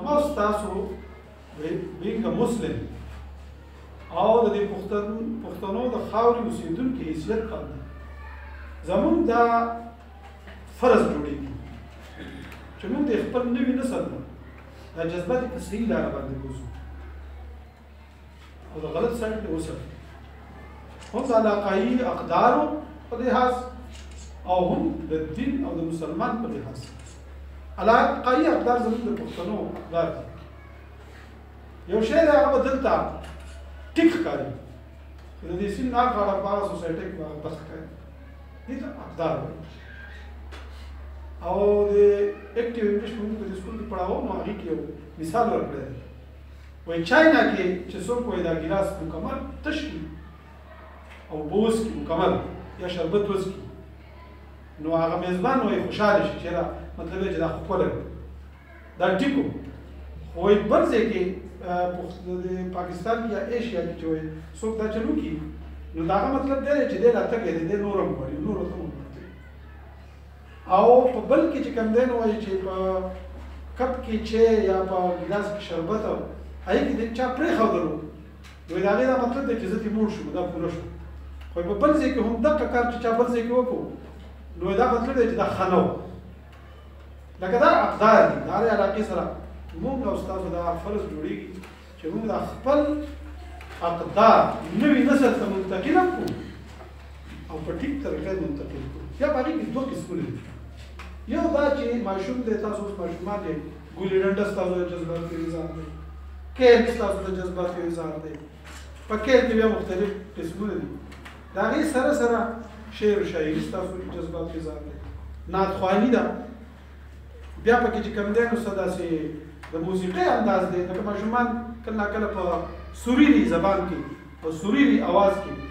زما تاسو د بیګ مسلم او د دې پښتن پښتنو د خاورې اوسیدونکو حیثیت باندې زموږ دا فرض جوړیږي چې موږ د خپل نوي نسل د جذباتي تصحیح لپاره باندې کوو او د غلط سایډ ته وسره هم د علاقایي اقدارو په لحاظ او هم د دین او د مسلمان په لحاظ علاقایي اقدار زموږ د پښتنو اقدار دي یو شی دی هغه دلته ټیک ښکاري د دې سین نه غاړه په هغه سوسایټۍ کې هغه بس ښکاري دې ته اقدار وایي او د اکټیو انګلیش موږ د سکول کې پړاو نو هغې کې یو مثال ورکړی وای چاینا کې چې څوک وای دا ګلاس مکمل تش کی او بوس کی مکمل یا شربت وس کی نو هغه میزبان وای خوشاله شي چې دا مطلب چې دا خپل دا ټیکو خو وای برځه کې د پاکستان کې یا ایشیا کې چې وای څوک دا چلو کی نو دا مطلب دی چې دا تګ دی نورم وړي نور ته او په بل کې چې کوم دی نو وایي چې په کپ کې چای یا په ګلاس کې شربت او هغې کې د چا پرېښودلو نو د هغې دا مطلب دی چې زه دې موړ شوم دا پوره شو خو په بل ځای کې هم دقه کار چې چا بل ځای کې وکړو نو دا مطلب دی چې دا ښه نه و لکه دا اقدار دي د هرې علاقې سره موږ او ستاسو دا فرض جوړېږي چې موږ خپل اقدار نوي نسل ته منتقل کړو او په ټیک طریقه منتقل کړو یا په دې کې دوه قسمونه دي یو دا چې ماشوم د تاسو ماشومان دي ګولې ډنډه ستاسو د جذبات کې ځان دی کېل ستاسو د جذبات کې ځان دی په کېل کې بیا مختلف قسمونه دي دا غي سره سره شعر او شاعري ستاسو د جذبات کې ځان دی نعت خواني ده بیا پکې چې کوم دی نو څه داسې د موسیقۍ انداز دی لکه ماشومان کله ناکله په سوریلي زبان کې په سوریلي اواز کې